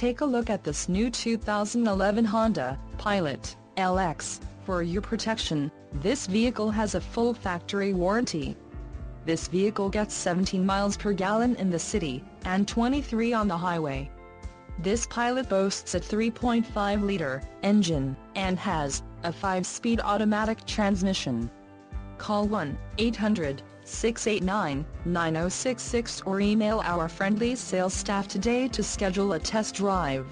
Take a look at this new 2011 Honda Pilot LX. For your protection, this vehicle has a full factory warranty. This vehicle gets 17 miles per gallon in the city, and 23 on the highway. This Pilot boasts a 3.5-liter engine, and has a 5-speed automatic transmission. Call 1-800-689-9066 or email our friendly sales staff today to schedule a test drive.